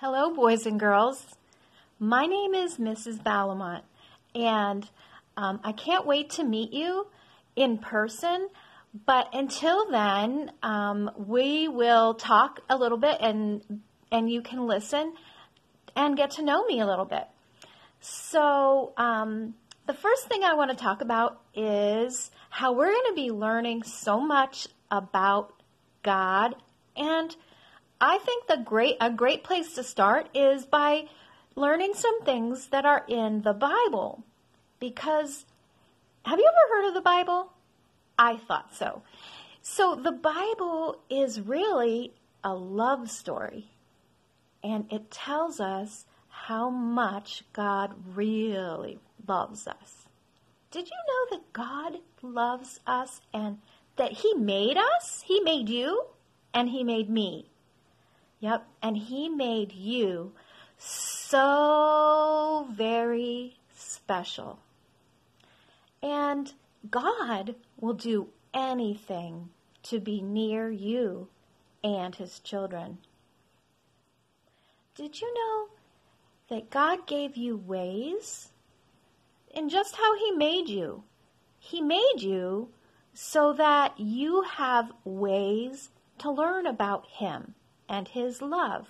Hello, boys and girls. My name is Mrs. Vallimont, and um, I can't wait to meet you in person. But until then, um, we will talk a little bit, and and you can listen and get to know me a little bit. So, um, the first thing I want to talk about is how we're going to be learning so much about God and I think the great a great place to start is by learning some things that are in the Bible. Because have you ever heard of the Bible? I thought so. So the Bible is really a love story. And it tells us how much God really loves us. Did you know that God loves us and that He made us? He made you and He made me. Yep. And He made you so very special. And God will do anything to be near you and His children. Did you know that God gave you ways in just how He made you? He made you so that you have ways to learn about Him and His love.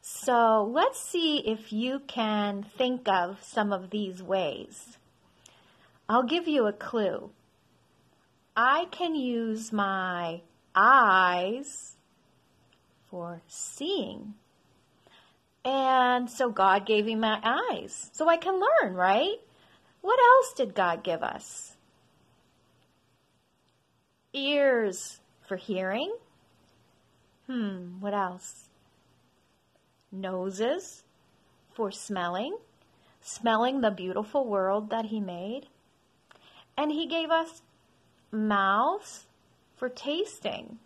So let's see if you can think of some of these ways. I'll give you a clue. I can use my eyes for seeing. And so God gave me my eyes so I can learn, right? What else did God give us? Ears for hearing. Hmm, what else? Noses for smelling, smelling the beautiful world that He made. And He gave us mouths for tasting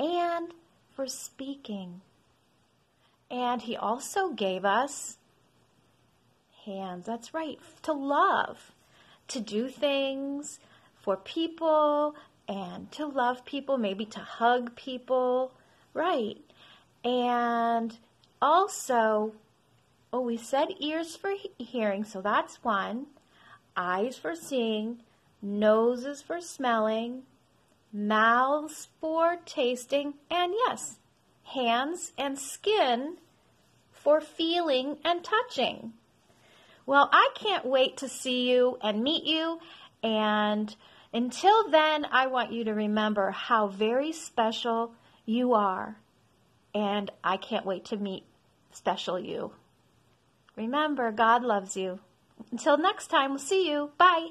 and for speaking. And He also gave us hands, that's right, to love, to do things for people and to love people, maybe to hug people Right. And also, oh, we said ears for hearing, so that's one. Eyes for seeing, noses for smelling, mouths for tasting, and yes, hands and skin for feeling and touching. Well, I can't wait to see you and meet you. And until then, I want you to remember how very special you are, and I can't wait to meet special you. Remember, God loves you. Until next time, we'll see you. Bye.